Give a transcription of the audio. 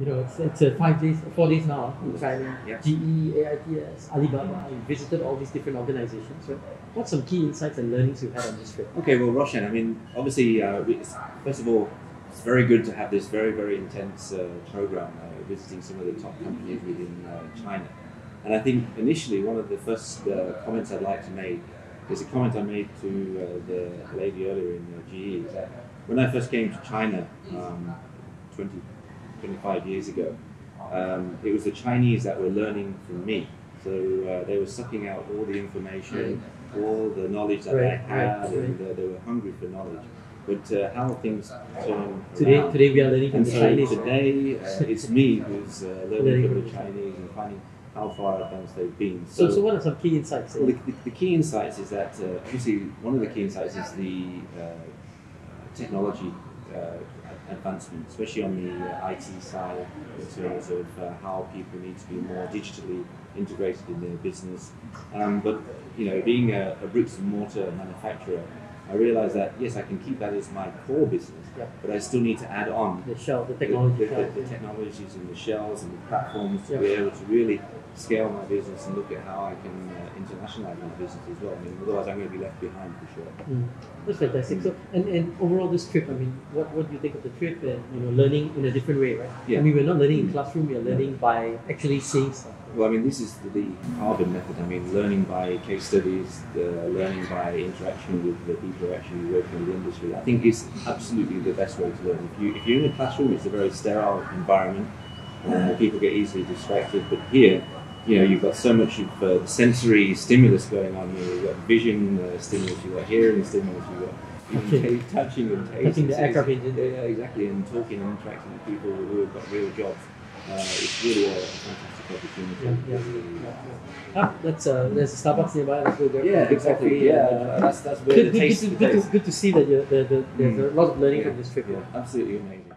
you know, it's, it's a five days, four days now in China. Yeah. GE, AITS, Alibaba. You visited all these different organizations. Right? What's some key insights and learnings you've had on this trip? Okay, well, Roshan, I mean, obviously, uh, we- first of all, it's very good to have this very, very intense uh, program uh, visiting some of the top companies within uh, China. And I think initially, one of the first uh, comments I'd like to make is a comment I made to uh, the lady earlier in uh, GE. Is that when I first came to China um, 20, 25 years ago, um, it was the Chinese that were learning from me. So uh, they were sucking out all the information, all the knowledge that Right, I had, right, and uh, they were hungry for knowledge. But uh, how things turn Today, around. today we are learning from and the so Chinese. today uh, it's me who's uh, learning from the Chinese and finding how far advanced they've been. So, so what are some key insights? well, the, the, the key insights is that uh, obviously one of the key insights is the technology advancement, especially on the uh, IT side, in terms of uh, how people need to be more digitally integrated in their business. Um, but you know, being a, a bricks and mortar manufacturer, I realize that yes, I can keep that as my core business, Yeah. but I still need to add on the shell, the the, technology the, shell. the, the technologies and the shells and the platforms to Yeah. be able to really scale my business and look at how I can uh, internationalize my business as well. I mean, otherwise I'm going to be left behind for sure. Mm. That's fantastic. So, and, and overall, this trip, I mean, what, what do you think of the trip and, you know, learning in a different way, right? Yeah. I mean, we're not learning in classroom, we are learning by actually seeing stuff. Well, I mean, this is the, Harvard method. I mean, learning by case studies, uh, learning by interaction with the people who are actually working in the industry. I think is absolutely the best way to learn. If you if you're in a classroom, it's a very sterile environment. Uh, people get easily distracted. But here, you know, you've got so much of uh, sensory stimulus going on. here. You've got vision uh, stimulus, you've got hearing stimulus, you've got even Okay. ta- touching and tasting. Touching the So aircraft engine. Yeah, yeah, exactly. And talking and interacting with people who have got real jobs. Uh, it's really a fantastic opportunity. Yeah, yeah, yeah. Ah, that's uh, there's a Starbucks nearby. Let's go there. yeah, exactly. coffee Yeah, uh, that's that's where Good, the good, taste good, to, good, to, good to see that you're, the, the, there's Mm. a lot of learning from this trip. yeah, absolutely amazing.